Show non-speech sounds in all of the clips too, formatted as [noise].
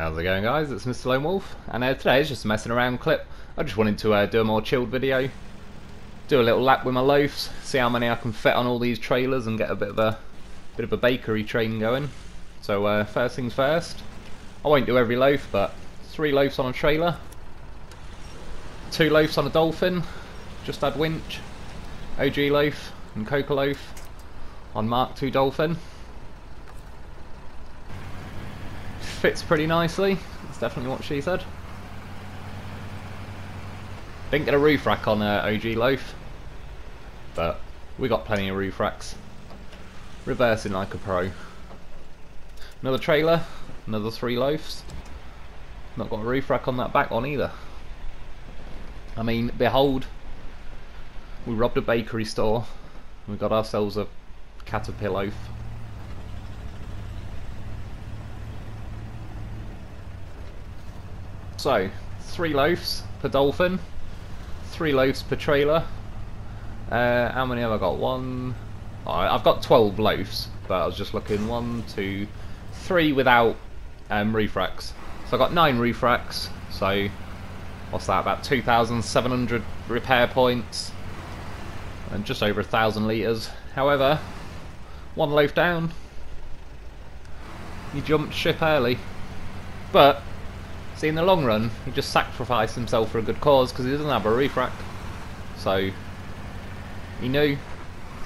How's it going guys, it's Mr Lone Wolf, and uh, today is just a messing around clip. I just wanted to uh, do a more chilled video, do a little lap with my loafs, see how many I can fit on all these trailers and get a bit of a bit of a bakery train going. So uh, first things first, I won't do every loaf, but three loafs on a trailer, two loafs on a dolphin, just add winch, OG loaf and Coca loaf on Mark II dolphin. Fits pretty nicely. That's definitely what she said. Didn't get a roof rack on uh, OG Loaf, but we got plenty of roof racks. Reversing like a pro. Another trailer, another three loafs. Not got a roof rack on that back one either. I mean, behold, we robbed a bakery store. We got ourselves a caterpillar loaf. So, three loaves per dolphin, three loaves per trailer. Uh, how many have I got? One. I've got 12 loaves, but I was just looking. One, two, three without um. So I got nine roof racks. So, what's that? About 2,700 repair points, and just over a thousand litres. However, one loaf down. You jumped ship early, but See, in the long run, he just sacrificed himself for a good cause because he doesn't have a roof rack. So, he knew.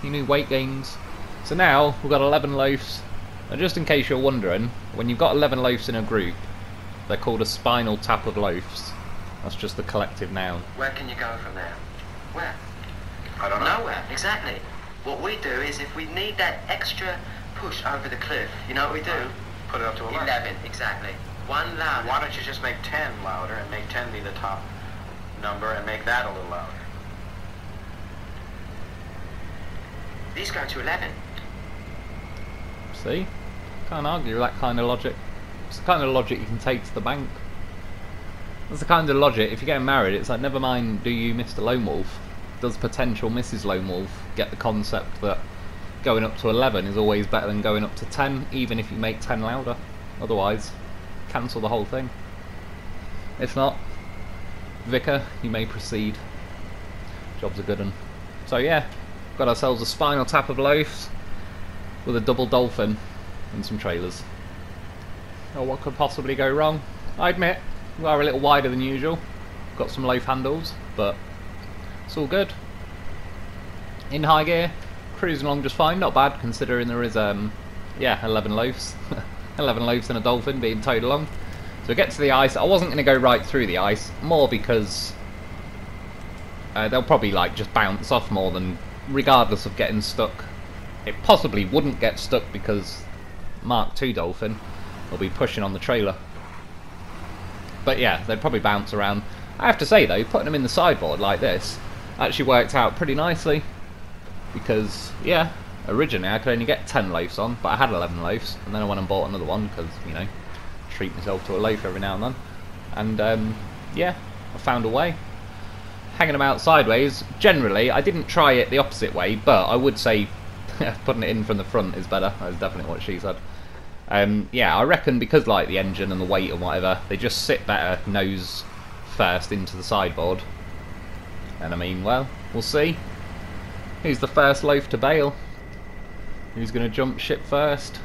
He knew weight gains. So now, we've got 11 loafs. And just in case you're wondering, when you've got 11 loafs in a group, they're called a spinal tap of loafs. That's just the collective noun. Where can you go from there? Where? I don't know. Nowhere, exactly. What we do is if we need that extra push over the cliff, you know what we do? Put it up to 11. 11, exactly. One louder. Why don't you just make 10 louder and make 10 be the top number and make that a little louder? These go to 11. See? Can't argue with that kind of logic. It's the kind of logic you can take to the bank. That's the kind of logic, if you're getting married, it's like, never mind do you Mr. Lone Wolf, does potential Mrs. Lone Wolf get the concept that going up to 11 is always better than going up to 10, even if you make 10 louder? Otherwise, cancel the whole thing. If not, Vicar, you may proceed. Job's a good one. So yeah, got ourselves a spinal tap of loafs with a double dolphin and some trailers. Oh, what could possibly go wrong? I admit, we are a little wider than usual. Got some loaf handles, but it's all good. In high gear, cruising along just fine, not bad considering there is, um, yeah, 11 loafs. [laughs] 11 loaves and a dolphin being towed along. So we get to the ice. I wasn't going to go right through the ice, more because uh, they'll probably like just bounce off more than, regardless of getting stuck. It possibly wouldn't get stuck because Mark II Dolphin will be pushing on the trailer. But yeah, they'd probably bounce around. I have to say though, putting them in the sideboard like this actually worked out pretty nicely. Because, yeah, originally I could only get 10 loaves on, but I had 11 loaves, and then I went and bought another one because, you know, treat myself to a loaf every now and then. And, um, yeah, I found a way. Hanging them out sideways, generally, I didn't try it the opposite way, but I would say [laughs] putting it in from the front is better. That's definitely what she said. Um, yeah, I reckon because, like, the engine and the weight and whatever, they just sit better nose first into the sideboard. And I mean, well, we'll see. Who's the first loaf to bail? Who's going to jump ship first?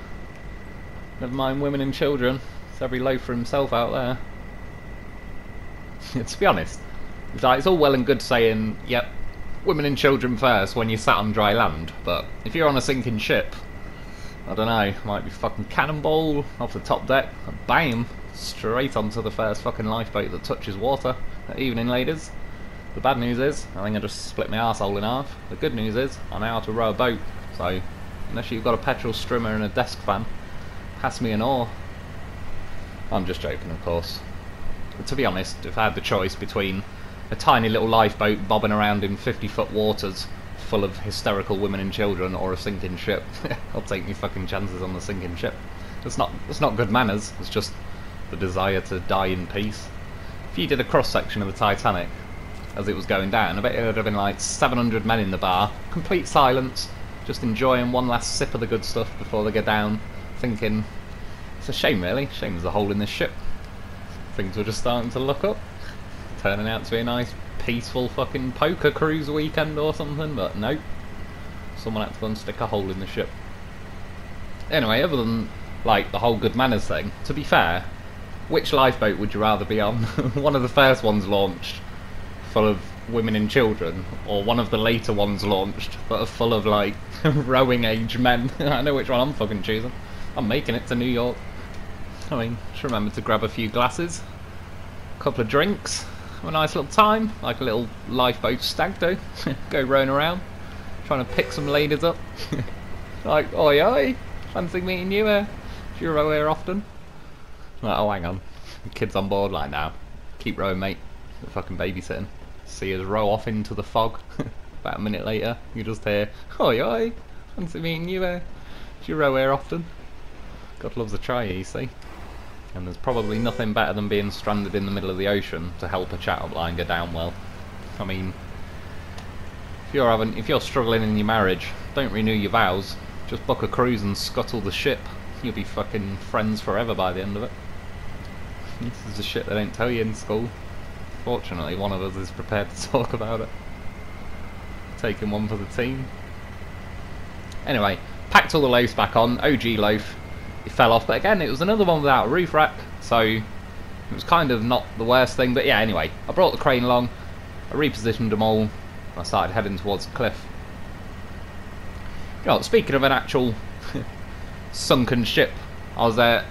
Never mind women and children. It's every loaf for himself out there. [laughs] to be honest, it's, like, it's all well and good saying, yep, women and children first when you're sat on dry land, but if you're on a sinking ship, I don't know, might be fucking cannonball off the top deck, bam, straight onto the first fucking lifeboat that touches water. Evening, ladies. The bad news is, I think I just split my arsehole in half. The good news is, I know how to row a boat, so Unless you've got a petrol strimmer and a desk fan. Pass me an oar. I'm just joking, of course. But to be honest, if I had the choice between a tiny little lifeboat bobbing around in 50 foot waters full of hysterical women and children or a sinking ship, [laughs] I'll take me fucking chances on the sinking ship. It's not, it's not good manners, it's just the desire to die in peace. If you did a cross section of the Titanic as it was going down, I bet it would have been like 700 men in the bar, complete silence, just enjoying one last sip of the good stuff before they go down, thinking, it's a shame really, shame there's a hole in this ship. things were just starting to look up. Turning out to be a nice, peaceful fucking poker cruise weekend or something, but nope. Someone had to go and stick a hole in the ship. Anyway, other than, like, the whole good manners thing, to be fair, which lifeboat would you rather be on? [laughs] one of the first ones launched, full of women and children, or one of the later ones launched that are full of, like, [laughs] rowing age men? [laughs] I know which one I'm fucking choosing. I'm making it to New York. I mean, just remember to grab a few glasses, a couple of drinks, have a nice little time, like a little lifeboat stag do. [laughs] Go rowing around, trying to pick some ladies up. like, oi oi, fancy meeting you uh, here. Do you row here often? Like, oh, hang on. Kids on board like now. Keep rowing, mate. We're fucking babysitting. See us row off into the fog. [laughs] About a minute later, you just hear, oi oi, fancy meeting you here. Do you row here often? God loves a try, you see. And there's probably nothing better than being stranded in the middle of the ocean to help a chat up line go down well. I mean, if you're having, if you're struggling in your marriage, don't renew your vows. Just book a cruise and scuttle the ship. You'll be fucking friends forever by the end of it. This is the shit they don't tell you in school. Fortunately, one of us is prepared to [laughs] talk about it. Taking one for the team. Anyway, packed all the loaves back on. OG loaf. It fell off, but again, it was another one without a roof rack, so it was kind of not the worst thing. But yeah, anyway, I brought the crane along. I repositioned them all. I started heading towards the cliff. You know, speaking of an actual [laughs] sunken ship, I was there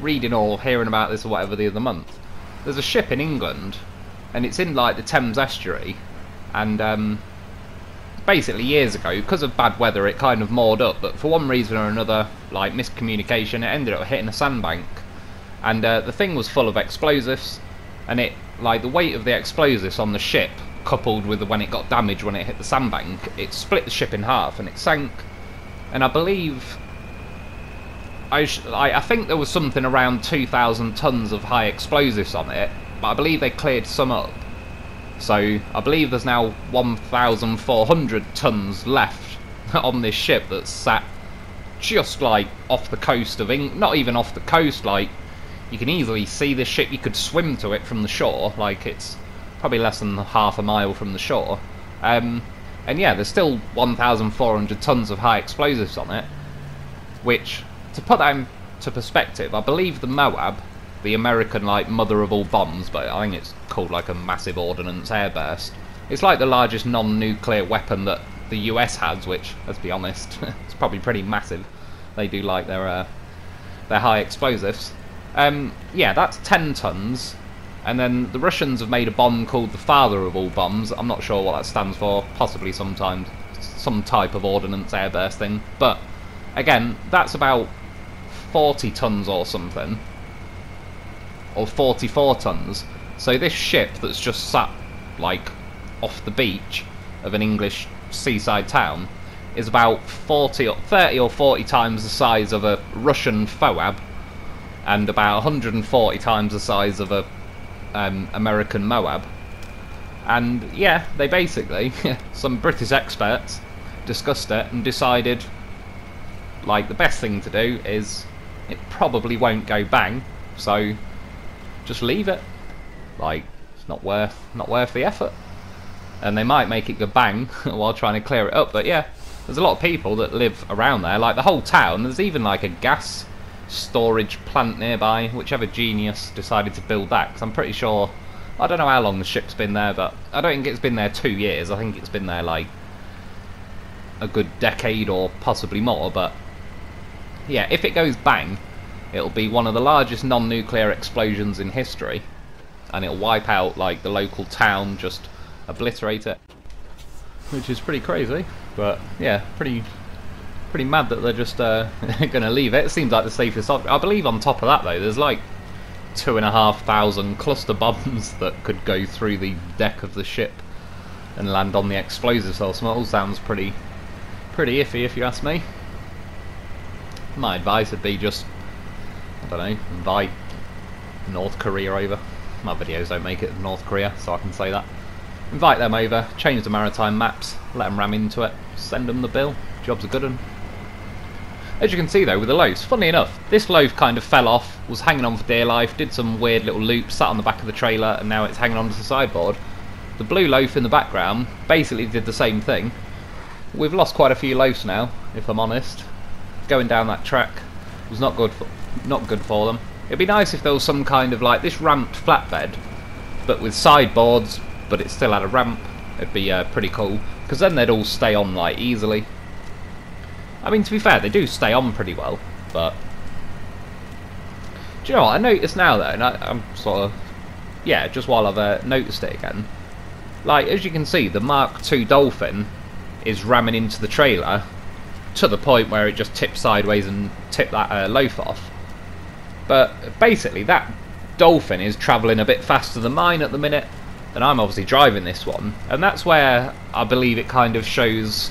reading or hearing about this or whatever the other month. There's a ship in England, and it's in like the Thames estuary, and um, basically years ago, because of bad weather, it kind of moored up. But for one reason or another, like miscommunication, it ended up hitting a sandbank, and uh, the thing was full of explosives, and it like the weight of the explosives on the ship coupled with when it got damaged when it hit the sandbank, it split the ship in half and it sank. And I believe I, I, think there was something around 2,000 tons of high explosives on it, but I believe they cleared some up. So I believe there's now 1,400 tons left [laughs] on this ship that's sat just like off the coast of England, not even off the coast, like you can easily see this ship, you could swim to it from the shore, like it's probably less than half a mile from the shore. Um, and yeah, there's still 1,400 tons of high explosives on it, which, to put that into perspective, I believe the Moab, the American like mother of all bombs, but I think it's called like a massive ordnance airburst. It's like the largest non-nuclear weapon that the US has, which, let's be honest, [laughs] it's probably pretty massive. They do like their uh, their high explosives. Um, yeah, that's 10 tons, and then the Russians have made a bomb called the father of all bombs. I'm not sure what that stands for. Possibly sometimes some type of ordnance airburst thing. But again, that's about 40 tons or something, or 44 tons. So this ship that's just sat like off the beach of an English seaside town is about 40 or 30 or 40 times the size of a Russian FOAB and about 140 times the size of a um, American Moab. And yeah, they basically, [laughs] some British experts discussed it and decided like the best thing to do is it probably won't go bang, so just leave it. Like it's not worth not worth the effort. And they might make it go bang [laughs] while trying to clear it up, but yeah, there's a lot of people that live around there, like the whole town. There's even like a gas storage plant nearby, whichever genius decided to build that, because I'm pretty sure, I don't know how long the ship's been there, but I don't think it's been there two years, I think it's been there like a good decade or possibly more, but yeah, if it goes bang, it'll be one of the largest non-nuclear explosions in history, and it'll wipe out like the local town, just obliterate it. Which is pretty crazy, but yeah, pretty pretty mad that they're just uh, [laughs] going to leave it. It seems like the safest option. I believe on top of that, though, there's like two and a half thousand cluster [laughs] bombs that could go through the deck of the ship and land on the explosive cell. So it all sounds pretty, pretty iffy, if you ask me. My advice would be just, I don't know, invite North Korea over. My videos don't make it North Korea, so I can say that. Invite them over, change the maritime maps, let them ram into it, send them the bill. Job's a good one. As you can see though with the loaves, funny enough, this loaf kind of fell off, was hanging on for dear life, did some weird little loops, sat on the back of the trailer, and now it's hanging onto the sideboard. The blue loaf in the background basically did the same thing. We've lost quite a few loaves now, if I'm honest. Going down that track was not good for, not good for them. It'd be nice if there was some kind of like this ramped flatbed, but with sideboards, but it still had a ramp. It'd be uh, pretty cool because then they'd all stay on like easily. I mean, to be fair, they do stay on pretty well, but do you know what I noticed now though, and I, am sort of yeah, just while I've uh, noticed it again. Like as you can see, the Mark II Dolphin is ramming into the trailer to the point where it just tips sideways and tip that uh, loaf off. But basically, that Dolphin is travelling a bit faster than mine at the minute, and I'm obviously driving this one, and that's where I believe it kind of shows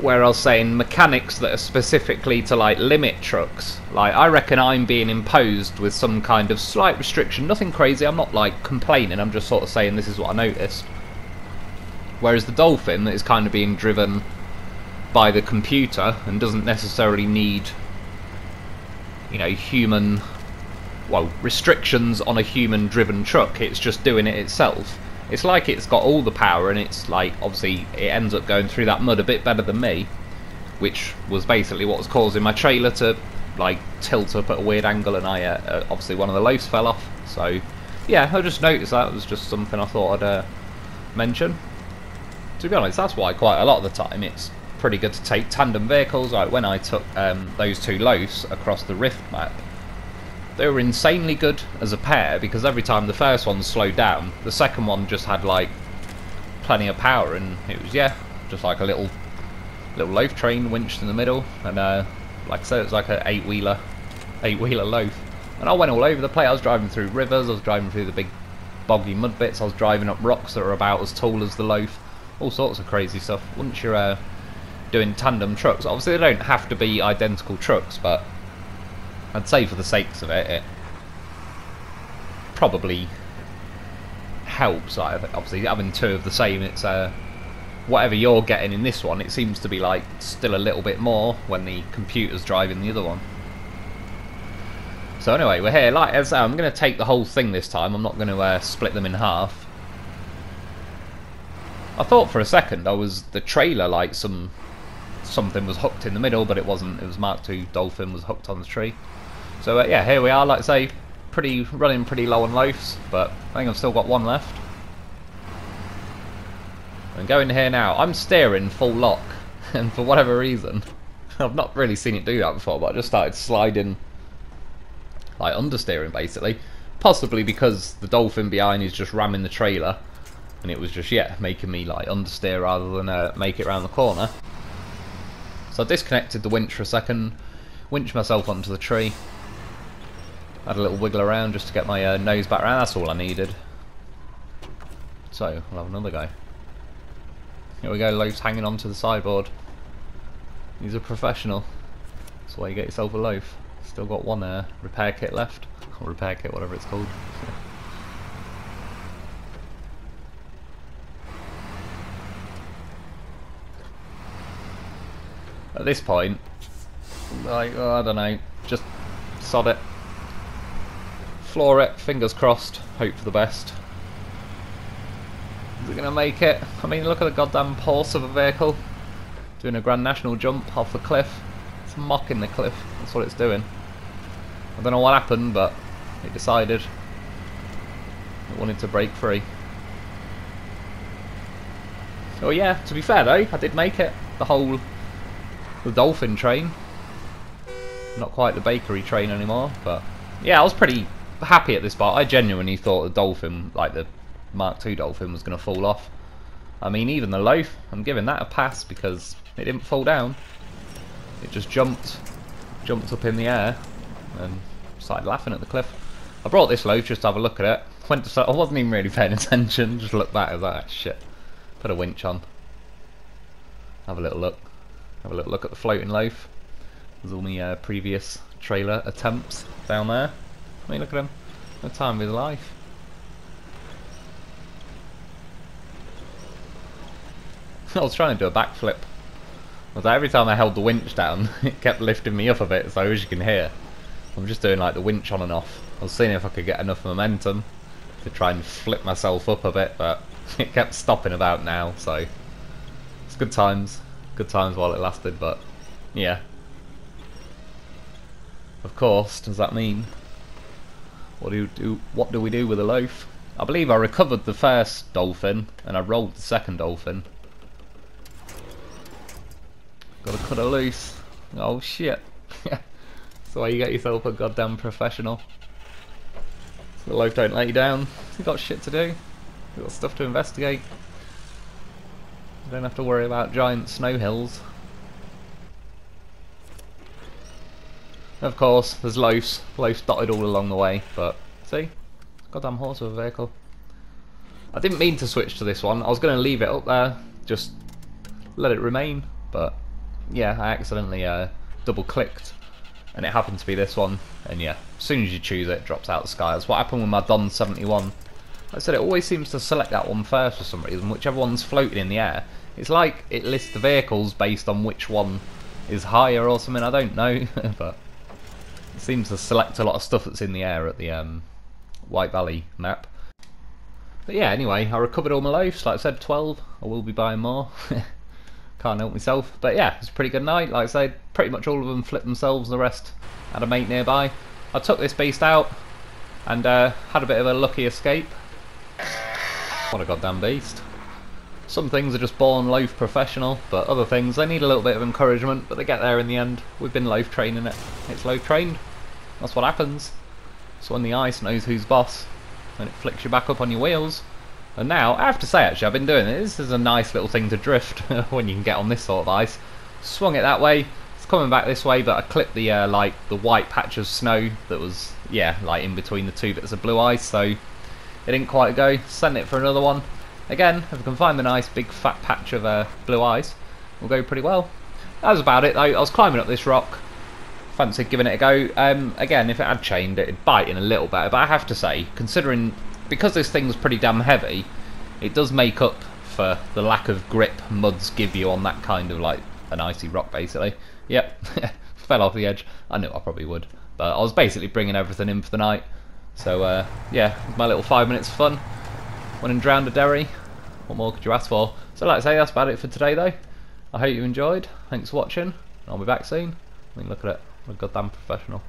where I was saying mechanics that are specifically to like limit trucks. Like I reckon I'm being imposed with some kind of slight restriction, nothing crazy. I'm not like complaining. I'm just sort of saying this is what I noticed. Whereas the Dolphin that is kind of being driven by the computer and doesn't necessarily need you know human well restrictions on a human driven truck. It's just doing it itself. It's like it's got all the power and it's like obviously it ends up going through that mud a bit better than me which was basically what was causing my trailer to like tilt up at a weird angle and I uh, uh obviously one of the loafs fell off. So yeah I just noticed that it was just something I thought I'd uh, mention. To be honest that's why quite a lot of the time it's pretty good to take tandem vehicles. Like when I took um, those two loafs across the Rift map, they were insanely good as a pair because every time the first one slowed down, the second one just had like plenty of power and it was yeah, just like a little little loaf train winched in the middle and uh, like I said, it was like an eight wheeler, eight wheeler loaf. And I went all over the place. I was driving through rivers. I was driving through the big boggy mud bits. I was driving up rocks that were about as tall as the loaf. All sorts of crazy stuff. Once you're uh, doing tandem trucks. Obviously, they don't have to be identical trucks, but I'd say for the sakes of it, it probably helps. Like, obviously, having two of the same, it's uh, whatever you're getting in this one, it seems to be like still a little bit more when the computer's driving the other one. So anyway, we're here. Like as I'm going to take the whole thing this time. I'm not going to uh, split them in half. I thought for a second I was the trailer like some something was hooked in the middle, but it wasn't. It was Mark II Dolphin was hooked on the tree. So uh, yeah, here we are. Like I say, pretty running pretty low on loafs, but I think I've still got one left. I'm going here now. I'm steering full lock, [laughs] and for whatever reason, [laughs] I've not really seen it do that before, but I just started sliding, like understeering basically. Possibly because the dolphin behind is just ramming the trailer, and it was just yeah making me like understeer rather than uh, make it around the corner. So I disconnected the winch for a second, winched myself onto the tree, had a little wiggle around just to get my uh, nose back around, that's all I needed. So, we'll have another go. Here we go, loaf's hanging onto the sideboard. He's a professional. That's why you get yourself a loaf. Still got one uh, repair kit left. [laughs] Or repair kit, whatever it's called. At this point, like, oh, I don't know, just sod it. Floor it, fingers crossed, hope for the best. Is it going to make it? I mean, look at the goddamn horse of a vehicle. Doing a Grand National jump off the cliff. It's mocking the cliff, that's what it's doing. I don't know what happened, but it decided it wanted to break free. Oh yeah, to be fair though, I did make it. The whole the dolphin train. Not quite the bakery train anymore, but yeah, I was pretty happy at this part. I genuinely thought the dolphin, like the Mark II dolphin, was going to fall off. I mean, even the loaf, I'm giving that a pass because it didn't fall down. It just jumped, jumped up in the air, and started laughing at the cliff. I brought this loaf just to have a look at it. Went to, I wasn't even really paying [laughs] attention. Just looked back. Was like, ah, shit. Put a winch on. Have a little look. Have a little look at the floating loaf. There's all my uh, previous trailer attempts down there. I mean, look at him. No time of his life. [laughs] I was trying to do a backflip that every time I held the winch down, [laughs] it kept lifting me up a bit. So as you can hear, I'm just doing like the winch on and off. I was seeing if I could get enough momentum to try and flip myself up a bit, but [laughs] it kept stopping about now. So it's good times, good times while it lasted. But yeah, of course, does that mean what do you do? What do we do with a loaf? I believe I recovered the first dolphin and I rolled the second dolphin. Gotta cut her loose. Oh shit. [laughs] That's way you get yourself a goddamn professional. So the loaf don't let you down. You got shit to do. You got stuff to investigate. Don't have to worry about giant snow hills. Of course, there's loafs. Loafs dotted all along the way, but see? Goddamn horse of a vehicle. I didn't mean to switch to this one. I was going to leave it up there, just let it remain, but yeah, I accidentally uh, double clicked and it happened to be this one and yeah as soon as you choose it, it drops out the sky that's what happened with my Don 71 like I said it always seems to select that one first for some reason whichever one's floating in the air it's like it lists the vehicles based on which one is higher or something I don't know [laughs] but it seems to select a lot of stuff that's in the air at the um, White Valley map but yeah anyway I recovered all my loaves, like I said 12 I will be buying more [laughs] can't help myself. But yeah, it's a pretty good night. Like I said, pretty much all of them flipped themselves. The rest had a mate nearby. I took this beast out and uh, had a bit of a lucky escape. What a goddamn beast. Some things are just born loaf professional, but other things, they need a little bit of encouragement, but they get there in the end. We've been loaf training it. It's loaf trained. That's what happens. So when the ice knows who's boss, and it flicks you back up on your wheels. And now, I have to say actually, I've been doing it. This is a nice little thing to drift [laughs] when you can get on this sort of ice. Swung it that way. It's coming back this way, but I clipped the uh, like the white patch of snow that was yeah like in between the two bits of blue ice, so it didn't quite go. Sent it for another one. Again, if I can find the nice big fat patch of uh, blue we'll go pretty well. That was about it though. I was climbing up this rock. Fancied giving it a go. Um, again, if it had chained, it'd bite in a little better. But I have to say, considering because this thing's pretty damn heavy, it does make up for the lack of grip muds give you on that kind of like an icy rock basically. Yep, [laughs] fell off the edge. I knew I probably would. But I was basically bringing everything in for the night. So uh, yeah, my little five minutes of fun. Went and drowned a. What more could you ask for? So like I say, that's about it for today though. I hope you enjoyed. Thanks for watching. I'll be back soon. I mean, look at it. I'm a goddamn professional.